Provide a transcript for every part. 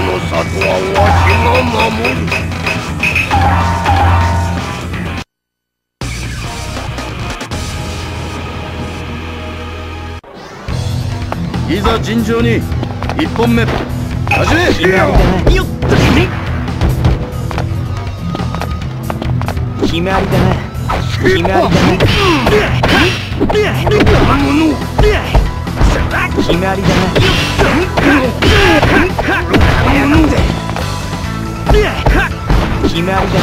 の里はわしが守るいざ尋常に1本目始めよっと決まりだな。決まりだな。決まりだな。決まりだな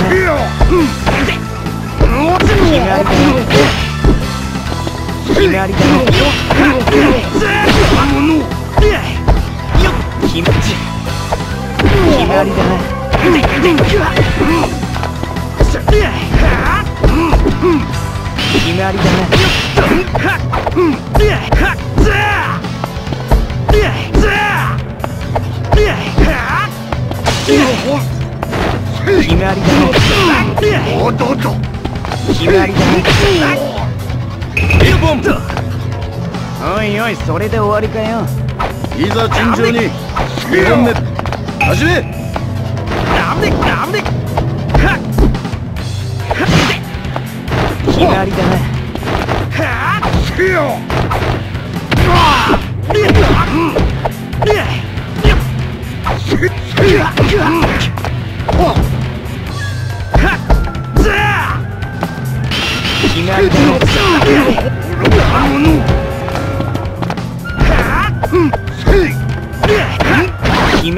決まりだな決まりだな決まりだな決まりだな決まりだな決まりだな決まりだな堂々りだおいおいそれで終わりかよ。いざ尋常に。め。でで。りだ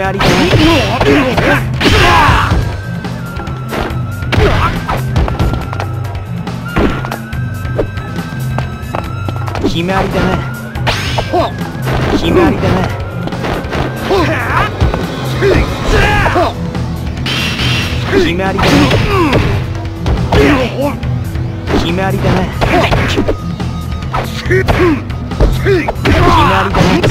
なりたい。決まりだな決まりだな決まりだな決りだ決りだ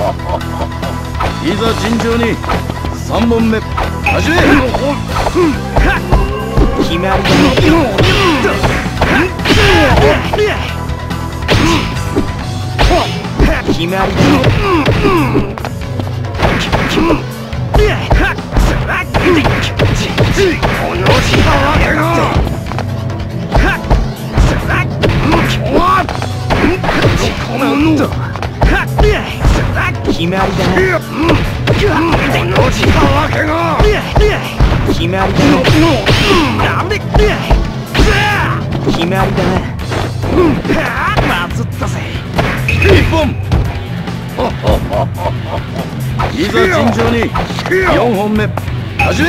いざ尋常に3本目始め!決まりだ決まりだ。決まりだな、この時間けが決まりだななん。で決まりだなまずったぜ本いざ尋常に4本目始め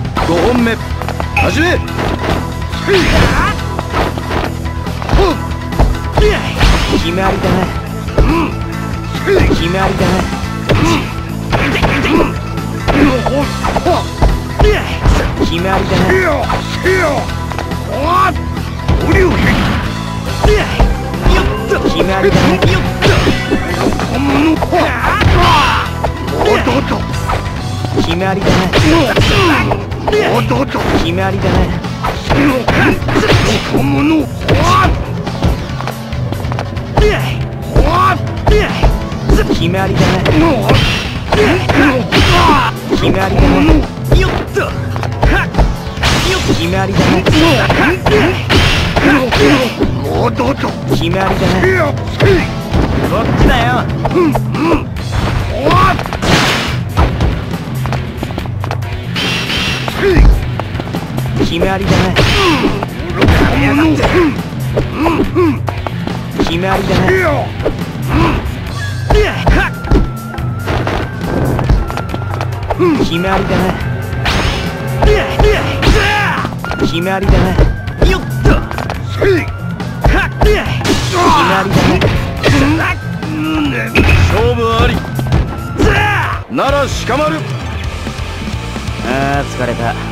5本目。始め。決まりだな。決まりだな決まりだなり決まりだ決まりだ決まりだね。決まりだね決まりだねよっと決まりだねもど決まりだねこっちだよ決まりだ愚か者決まりだいや決まりだ決まりだよっと決まりだ勝負ありならしかまる。あー疲れた